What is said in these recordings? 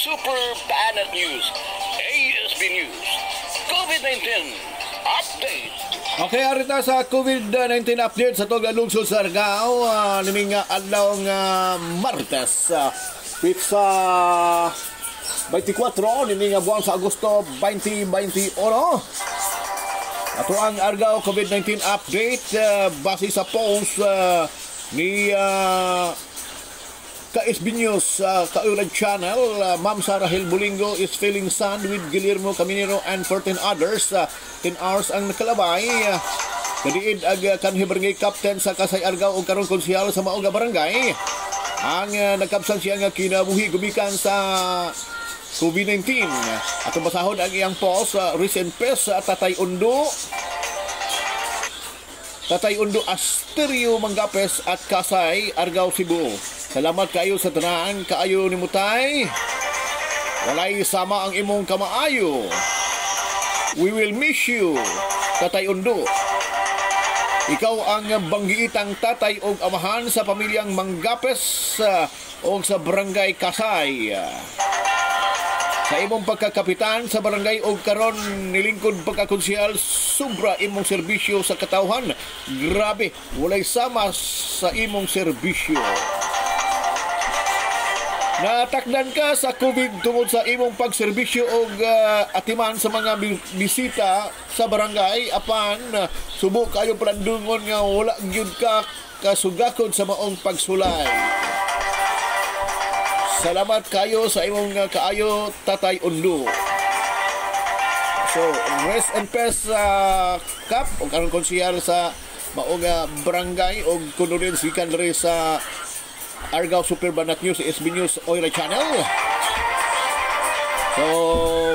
Super Banat News, ASB News, COVID-19 Update. Okay, arita sa COVID-19 update sa Toga Lungsod sa Argao. Uh, niming uh, adlaw nga Martes. Uh, pizza 24 niming nga buwan sa Agosto 2021. Ato ang Argao COVID-19 update uh, base sa post uh, ni uh, ka-SB News uh, Kaurag Channel, uh, Ma'am Sarah Hill Bulingo is feeling sad with Guillermo Caminero and 14 others. Uh, 10 hours ang nakalabay. Uh, Kadiid ag uh, kanhi barangay captain sa Kasay Argao o karong konsyal sa Maoga Barangay. Ang uh, nagkapsan siya nga kinabuhi gumikan sa COVID-19. At basahon ang iyang post uh, recent press sa uh, Tatay Undo. Tatay Undo Asterio Mangapes at Kasay Argao Cebu. Salamat kayo sa tanan, kaayo ni Mutay. Walay sama ang imong kamaayo. We will miss you, Tatay Undo. Ikaw ang banggiitang tatay o amahan sa pamilyang Manggapes uh, o sa barangay Kasay. Sa imong pagkakapitan sa barangay o karon nilingkod pagkakonsyal, sobra imong serbisyo sa katawhan. Grabe, walay sama sa imong serbisyo. Natakdan ka sa COVID tungod sa imong pagserbisyo og uh, atiman sa mga bisita sa barangay apan uh, subok kayo plandungon nga wala gyud ka kasugakon sa maong pagsulay. Salamat kayo sa imong uh, kaayo Tatay Undo. So, rest and peace sa uh, Kap o karon konsihal sa maong uh, barangay o kuno rin sikan sa Argao Super Banat News, SB News Oira Channel. So,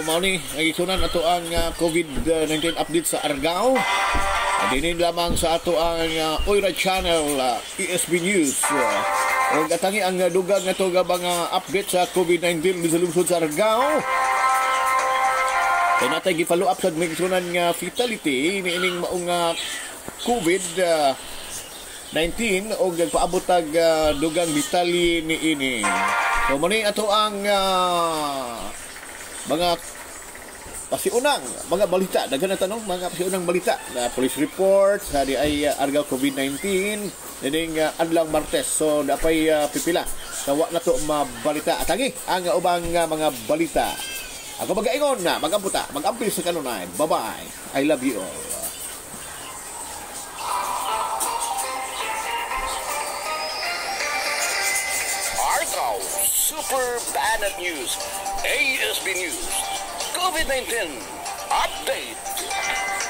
mao ni nagisunan ato ang uh, COVID-19 update sa Argao. Dinin lamang sa ato ang uh, Oira Channel uh, ESB News. Uh, o gatangi ang uh, dugang nga to mga update sa COVID-19 sa lungsod sa Argao. Kaya natay gi-follow up sa nagisunan nga fatality ni ining maong uh, COVID uh, 19 o nagpaabot tag uh, dugang bitali ni ini. So muni ato ang uh, mga pasiunang mga balita. Daghan na tanong mga pasiunang balita. Na police report sa di ay uh, argaw COVID-19 dining uh, adlang Martes. So dapay uh, pipila. Kawa na to mabalita atangi ang uh, ubang uh, mga balita. Ako magaingon na magamputa magampil sa kanunay. Bye bye I love you all. Super Banat News, ASB News, COVID-19 Update.